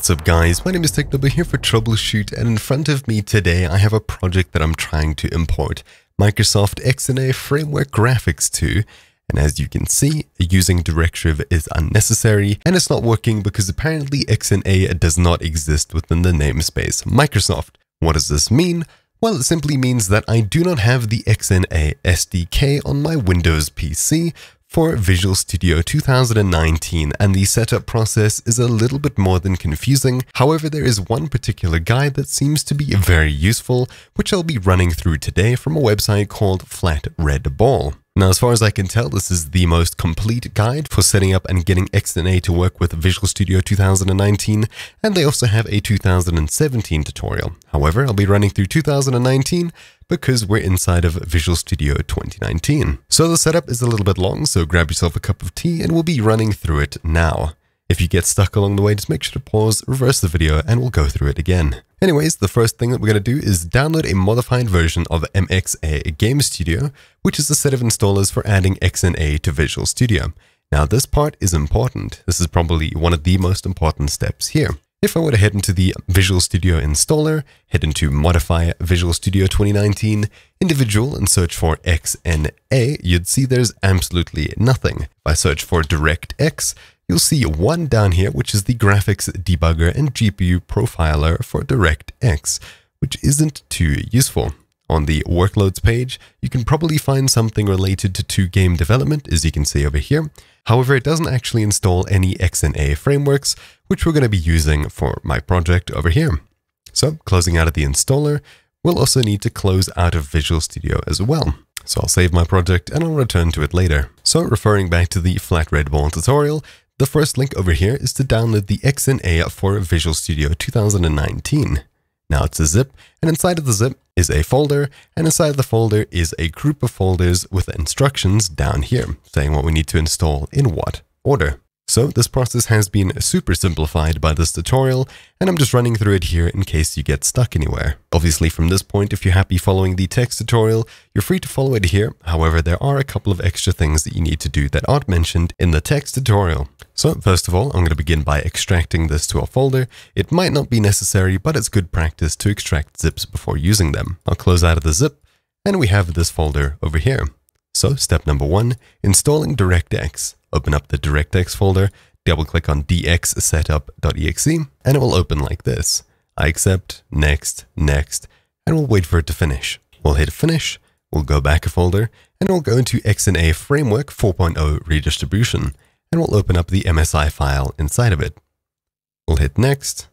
What's up guys, my name is TechNobo here for TroubleChute and in front of me today I have a project that I'm trying to import Microsoft XNA Framework Graphics to and as you can see, using Directive is unnecessary and it's not working because apparently XNA does not exist within the namespace Microsoft. What does this mean? Well, it simply means that I do not have the XNA SDK on my Windows PC, for Visual Studio 2019 and the setup process is a little bit more than confusing. However, there is one particular guide that seems to be very useful, which I'll be running through today from a website called Flat Red Ball. Now, as far as I can tell, this is the most complete guide for setting up and getting XNA to work with Visual Studio 2019, and they also have a 2017 tutorial. However, I'll be running through 2019 because we're inside of Visual Studio 2019. So the setup is a little bit long, so grab yourself a cup of tea and we'll be running through it now. If you get stuck along the way, just make sure to pause, reverse the video, and we'll go through it again. Anyways, the first thing that we're going to do is download a modified version of MXA Game Studio, which is a set of installers for adding XNA to Visual Studio. Now, this part is important. This is probably one of the most important steps here. If I were to head into the Visual Studio installer, head into Modify Visual Studio 2019, Individual, and search for XNA, you'd see there's absolutely nothing. If I search for DirectX, you'll see one down here, which is the graphics debugger and GPU profiler for DirectX, which isn't too useful. On the workloads page, you can probably find something related to game development, as you can see over here. However, it doesn't actually install any XNA frameworks, which we're going to be using for my project over here. So closing out of the installer, we'll also need to close out of Visual Studio as well. So I'll save my project and I'll return to it later. So referring back to the FlatRedBall tutorial, the first link over here is to download the XNA for Visual Studio 2019. Now it's a zip, and inside of the zip is a folder, and inside of the folder is a group of folders with instructions down here, saying what we need to install in what order. So this process has been super simplified by this tutorial, and I'm just running through it here in case you get stuck anywhere. Obviously from this point, if you're happy following the text tutorial, you're free to follow it here. However, there are a couple of extra things that you need to do that aren't mentioned in the text tutorial. So first of all, I'm going to begin by extracting this to a folder. It might not be necessary, but it's good practice to extract zips before using them. I'll close out of the zip, and we have this folder over here. So step number one, installing DirectX open up the DirectX folder, double click on dxsetup.exe, and it will open like this. I accept, next, next, and we'll wait for it to finish. We'll hit finish, we'll go back a folder, and we'll go into XNA Framework 4.0 redistribution, and we'll open up the MSI file inside of it. We'll hit next,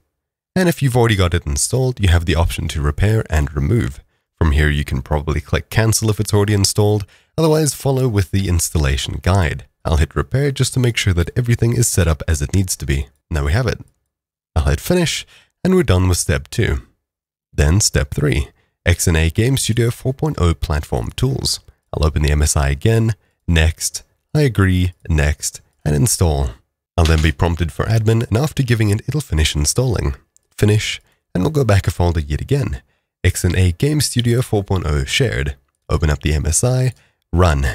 and if you've already got it installed, you have the option to repair and remove. From here, you can probably click cancel if it's already installed, otherwise follow with the installation guide. I'll hit repair just to make sure that everything is set up as it needs to be. Now we have it. I'll hit finish and we're done with step 2. Then step 3, XNA Game Studio 4.0 Platform Tools. I'll open the MSI again, next, I agree, next, and install. I'll then be prompted for admin and after giving it, it'll finish installing. Finish, and we'll go back a folder yet again. XNA Game Studio 4.0 Shared. Open up the MSI, run.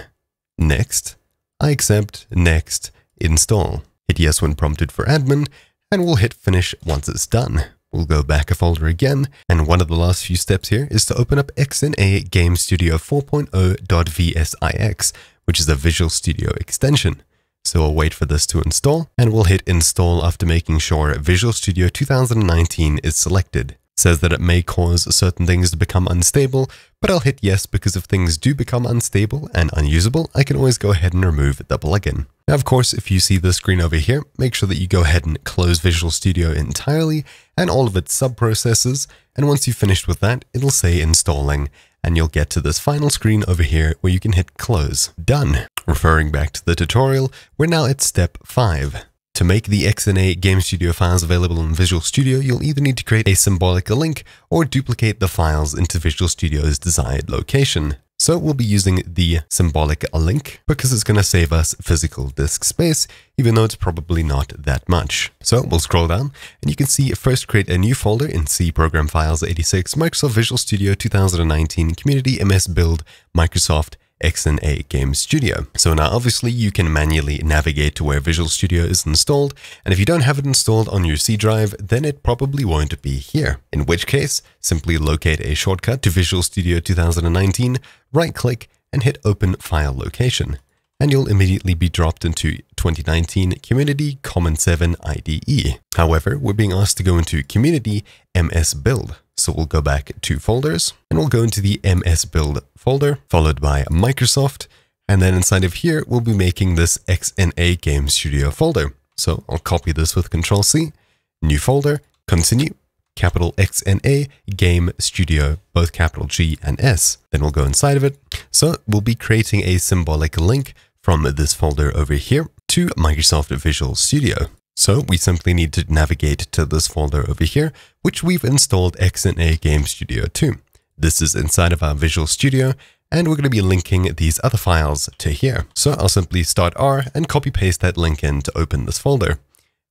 Next, I accept, next, install. Hit yes when prompted for admin, and we'll hit finish once it's done. We'll go back a folder again, and one of the last few steps here is to open up XNA Game Studio 4.0.vsix, which is a Visual Studio extension. So we'll wait for this to install, and we'll hit install after making sure Visual Studio 2019 is selected says that it may cause certain things to become unstable, but I'll hit yes because if things do become unstable and unusable, I can always go ahead and remove the plugin. Now, of course, if you see the screen over here, make sure that you go ahead and close Visual Studio entirely and all of its sub-processes, and once you've finished with that, it'll say installing, and you'll get to this final screen over here where you can hit close. Done. Referring back to the tutorial, we're now at step 5. To make the XNA Game Studio files available in Visual Studio, you'll either need to create a symbolic link or duplicate the files into Visual Studio's desired location. So we'll be using the symbolic link because it's going to save us physical disk space, even though it's probably not that much. So we'll scroll down and you can see first create a new folder in C Program Files 86 Microsoft Visual Studio 2019 Community MSBuild Microsoft XNA Game Studio. So now obviously you can manually navigate to where Visual Studio is installed, and if you don't have it installed on your C drive, then it probably won't be here. In which case, simply locate a shortcut to Visual Studio 2019, right click, and hit Open File Location and you'll immediately be dropped into 2019 Community Common 7 IDE. However, we're being asked to go into Community MSBuild. So we'll go back to folders and we'll go into the MSBuild folder, followed by Microsoft. And then inside of here, we'll be making this XNA Game Studio folder. So I'll copy this with Control C, new folder, continue, capital XNA, Game Studio, both capital G and S. Then we'll go inside of it. So we'll be creating a symbolic link from this folder over here to Microsoft Visual Studio. So we simply need to navigate to this folder over here, which we've installed XNA Game Studio to. This is inside of our Visual Studio, and we're going to be linking these other files to here. So I'll simply start R and copy paste that link in to open this folder.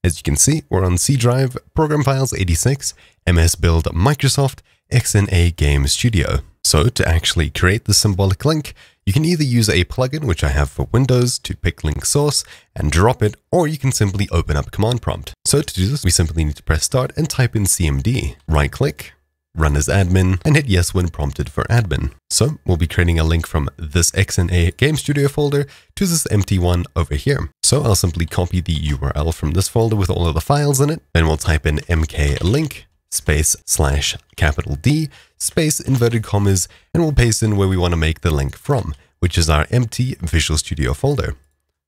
As you can see, we're on C drive, Program Files 86, MSBuild Microsoft, XNA Game Studio. So to actually create the symbolic link, you can either use a plugin, which I have for Windows, to pick link source and drop it, or you can simply open up command prompt. So to do this, we simply need to press start and type in CMD. Right click, run as admin, and hit yes when prompted for admin. So we'll be creating a link from this XNA Game Studio folder to this empty one over here. So I'll simply copy the URL from this folder with all of the files in it, and we'll type in mklink space slash capital D space inverted commas and we'll paste in where we want to make the link from, which is our empty Visual Studio folder.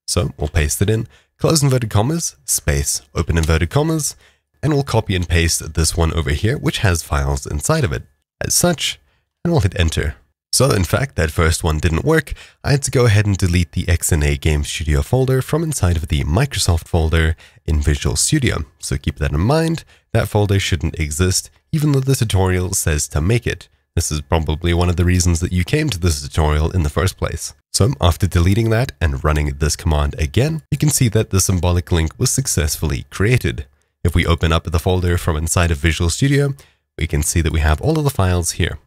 So we'll paste it in, close inverted commas, space, open inverted commas, and we'll copy and paste this one over here, which has files inside of it, as such, and we'll hit enter. So in fact, that first one didn't work. I had to go ahead and delete the XNA Game Studio folder from inside of the Microsoft folder in Visual Studio. So keep that in mind. That folder shouldn't exist, even though the tutorial says to make it. This is probably one of the reasons that you came to this tutorial in the first place. So after deleting that and running this command again, you can see that the symbolic link was successfully created. If we open up the folder from inside of Visual Studio, we can see that we have all of the files here.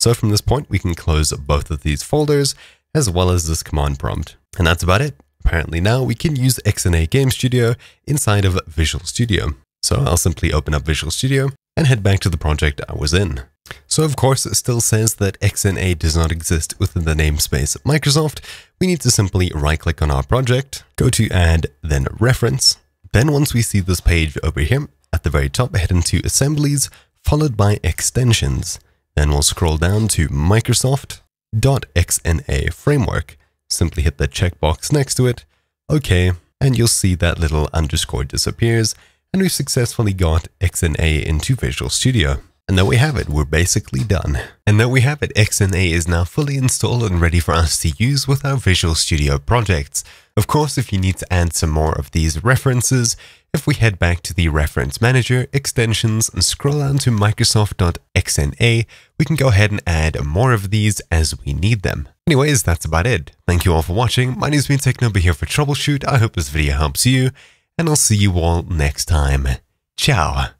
So from this point, we can close both of these folders as well as this command prompt. And that's about it. Apparently now we can use XNA Game Studio inside of Visual Studio. So I'll simply open up Visual Studio and head back to the project I was in. So of course it still says that XNA does not exist within the namespace Microsoft. We need to simply right click on our project, go to add, then reference. Then once we see this page over here, at the very top head into assemblies, followed by extensions. Then we'll scroll down to Microsoft.xna framework. Simply hit the checkbox next to it, OK, and you'll see that little underscore disappears, and we've successfully got XNA into Visual Studio. And there we have it, we're basically done. And there we have it, XNA is now fully installed and ready for us to use with our Visual Studio projects. Of course, if you need to add some more of these references, if we head back to the Reference Manager, Extensions, and scroll down to Microsoft.xna, we can go ahead and add more of these as we need them. Anyways, that's about it. Thank you all for watching. My name is Technobo here for TroubleChute. I hope this video helps you, and I'll see you all next time. Ciao.